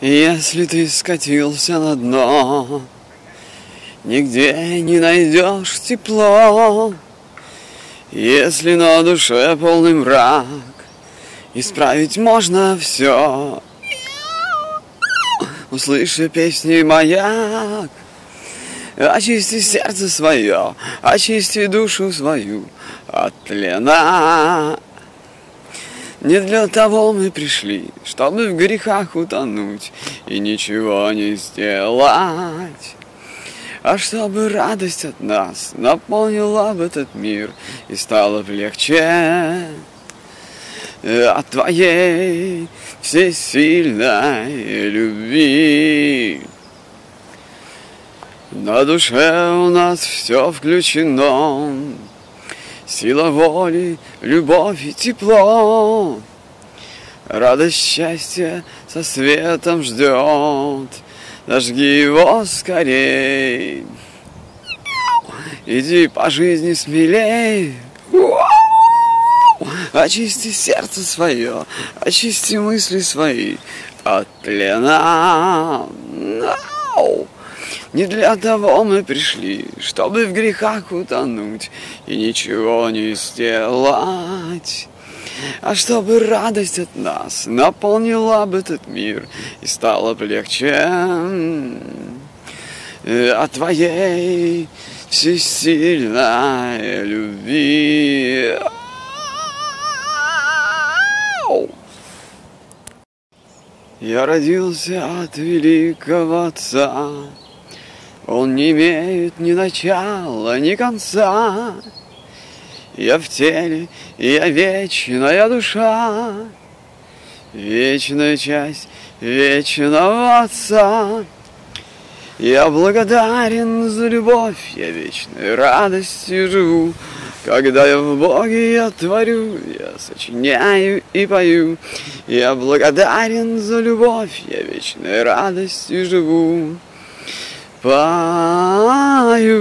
Если ты скатился на дно, Нигде не найдешь тепло. Если на душе полный мрак, Исправить можно все. Услыши песни маяк, Очисти сердце свое, очисти душу свою от тлена. Не для того мы пришли, чтобы в грехах утонуть и ничего не сделать. А чтобы радость от нас наполнила бы этот мир и стало легче от твоей всесильной любви. На душе у нас все включено, Сила воли, любовь и тепло. Радость счастья со светом ждет, Зажги его скорей. Иди по жизни смелей. Очисти сердце свое, очисти мысли свои от плена. Не для того мы пришли, чтобы в грехах утонуть и ничего не сделать. А чтобы радость от нас наполнила бы этот мир и стало бы легче от твоей всесильной любви. Я родился от великого Отца, он не имеет ни начала, ни конца. Я в теле, и я вечная душа, Вечная часть вечного Отца. Я благодарен за любовь, я вечной радостью живу. Когда я в Боге я творю, я сочиняю и пою. Я благодарен за любовь, я вечной радостью живу пою.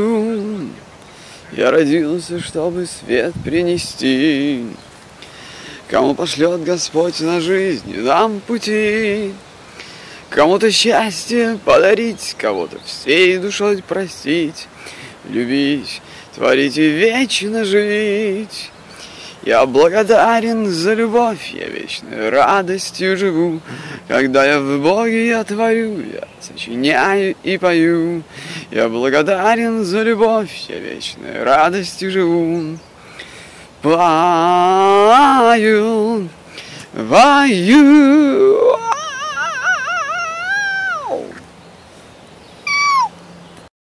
Я родился, чтобы свет принести. Кому пошлет Господь на жизнь, нам пути. Кому-то счастье подарить, кого-то всей душой простить, любить, творить и вечно жить. Я благодарен за любовь, я вечной радостью живу. Когда я в Боге я творю, я сочиняю и пою. Я благодарен за любовь, я вечной радостью живу. Пою, пою.